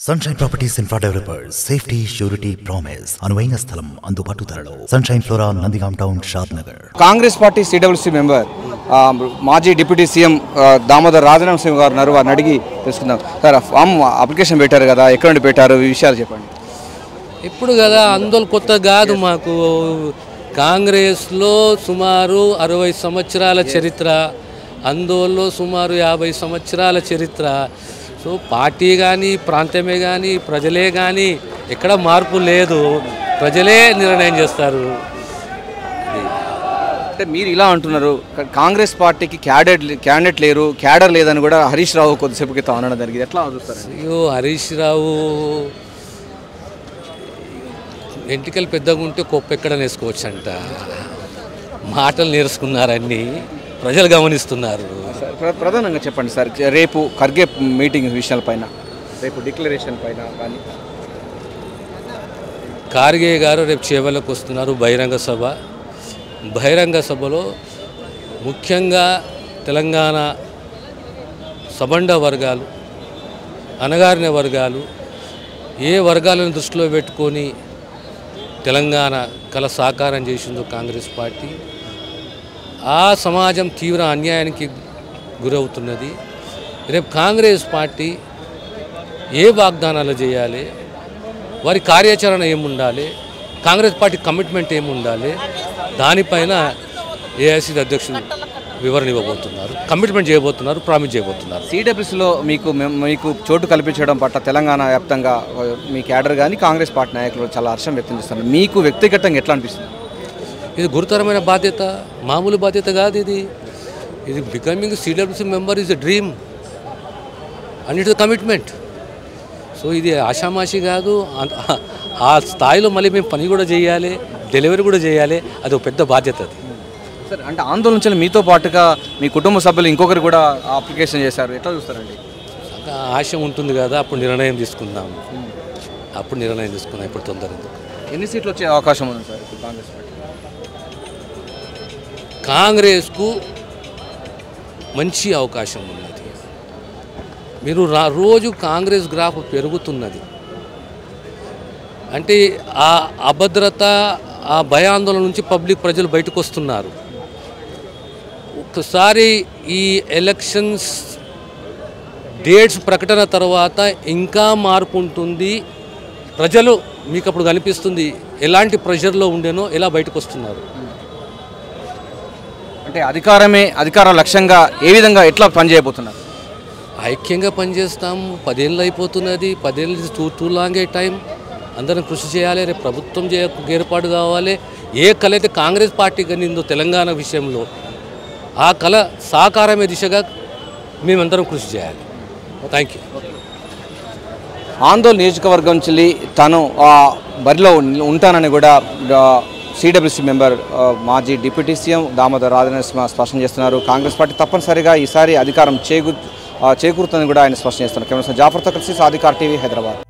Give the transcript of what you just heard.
Sunshine properties infra developers safety surety promise అనువైన స్థలం అందుబాటు ధరలో Sunshine Flora Nandigam town Shadnagar Congress party CWC member మాజీ deputy CM ఆ, దామోదర్ రాజనాథ్ సింగ్ గారు ఉన్నారు వారిని అడిగి తెలుసుకుందాం. సార్ ఫామ్ అప్లికేషన్ పెట్టారు కదా ఎక్కడ నుండి పెట్టారు? ఈ విషయాలు చెప్పండి. ఇప్పుడు కదా ఆందోళన కొత్త కాదు మాకు. కాంగ్రెస్లో సుమారు అరవై సంవత్సరాల చరిత్ర ఆందోళనలో సుమారు యాభై సంవత్సరాల చరిత్ర. సో పార్టీ కానీ ప్రాంతమే కానీ ప్రజలే కానీ ఎక్కడ మార్పు లేదు. ప్రజలే నిర్ణయం చేస్తారు. అంటే మీరు ఇలా అంటున్నారు కాంగ్రెస్ పార్టీకి క్యాడెట్ క్యాండిడేట్ లేరు క్యాడర్ లేదని కూడా హరీష్ రావు కొద్దిసేపు క్రితం అనడం జరిగింది. ఎట్లా చూస్తారు అయ్యో హరీష్ రావు ఎంటికలు పెద్దగా ఉంటే కొప్ప ఎక్కడ నేర్చుకోవచ్చు అంట మాటలు నేర్చుకున్నారన్నీ. ప్రజలు గమనిస్తున్నారు. సార్, ప్ర- ప్రధానంగా చెప్పండి సార్ రేపు ఖర్గే మీటింగ్ విషయాల పైన రేపు డిక్లరేషన్ పైన కానీ. కార్గే గారు రేపు చేవలకు వస్తున్నారు బహిరంగ సభ. బహిరంగ సభలో ముఖ్యంగా తెలంగాణ సబండ వర్గాలు అణగారిన వర్గాలు ఏ వర్గాలను దృష్టిలో పెట్టుకొని తెలంగాణ కల సాకారం చేసిందో కాంగ్రెస్ పార్టీ ఆ సమాజం తీవ్ర అన్యాయానికి గురవుతున్నది. రేపు కాంగ్రెస్ పార్టీ ఏ వాగ్దానాలు చేయాలి? వారి కార్యాచరణ ఏముండాలి? కాంగ్రెస్ పార్టీ కమిట్మెంట్ ఏముండాలి? దానిపైన ఏఐసీ అధ్యక్షులు వివరణ ఇవ్వబోతున్నారు. కమిట్మెంట్ చేయబోతున్నారు ప్రామిస్ చేయబోతున్నారు. సిడబ్ల్యూసీలో మీకు మీకు చోటు కల్పించడం పట్ల తెలంగాణ వ్యాప్తంగా మీ క్యాడర్ కానీ కాంగ్రెస్ పార్టీ నాయకులు చాలా హర్షం వ్యక్తం చేస్తున్నారు. మీకు వ్యక్తిగతంగా ఎట్లా అనిపిస్తుంది? ఇది గురుతరమైన బాధ్యత మామూలు బాధ్యత కాదు ఇది. ఇది becoming CWC member is a dream and it's commitment so ఇది ఆషామాషి కాదు ఆ స్థాయిలో మళ్ళీ మేము పని కూడా చేయాలి డెలివరీ కూడా చేయాలి అది ఒక పెద్ద బాధ్యత అది. సార్ అంటే ఆందోళన మీతో పాటుగా మీ కుటుంబ సభ్యులు ఇంకొకరు కూడా అప్లికేషన్ చేశారు. ఎట్లా చూస్తారండి? ఆశ ఉంటుంది కదా అప్పుడు నిర్ణయం తీసుకుందాం. అప్పుడు నిర్ణయం తీసుకుందాం ఇప్పుడు తొందర ఎందుకు ఎన్ని సీట్లు వచ్చే అవకాశం ఉంది సార్ కాంగ్రెస్ పార్టీ కాంగ్రెస్కు మంచి అవకాశం ఉన్నది. మీరు రా రోజు కాంగ్రెస్ గ్రాఫ్ పెరుగుతున్నది. అంటే ఆ అభద్రత ఆ భయాందోళన నుంచి పబ్లిక్ ప్రజలు బయటకు వస్తున్నారు ఒకసారి ఈ ఎలక్షన్స్ డేట్స్ ప్రకటన తర్వాత ఇంకా మార్పు ఉంటుంది. ప్రజలు మీకు అప్పుడు కనిపిస్తుంది ఎలాంటి ప్రెషర్లో ఉండేనో ఎలా బయటకు వస్తున్నారు అంటే అధికారమే అధికార లక్ష్యంగా ఏ విధంగా ఎట్లా పనిచేయబోతున్నారు? ఐక్యంగా పనిచేస్తాము పదేళ్ళు అయిపోతున్నది. పదేళ్ళు too too long a time. అందరం కృషి చేయాలి. రేపు ప్రభుత్వం చే ఏర్పాటు కావాలి. ఏ కళ అయితే కాంగ్రెస్ పార్టీ కనిందో తెలంగాణ విషయంలో ఆ కళ సాకారమే దిశగా మేమందరం కృషి చేయాలి. థ్యాంక్ యూ ఆందోళన నియోజకవర్గం నుంచి తను ఆ, బరిలో ఉంటానని కూడా సిడబ్ల్యూసీ మెంబర్ uh, మాజీ డిప్యూటీ సీఎం దామోదర్ రాజనరసింహ స్పష్టం చేస్తున్నారు. కాంగ్రెస్ పార్టీ తప్పనిసరిగా ఈసారి అధికారం చేకూ చేకూరుతుందని కూడా ఆయన స్పష్టం చేస్తున్నారు. కెమెరా జాఫర్తో కలిసి సాధికార్ టీవీ హైదరాబాద్.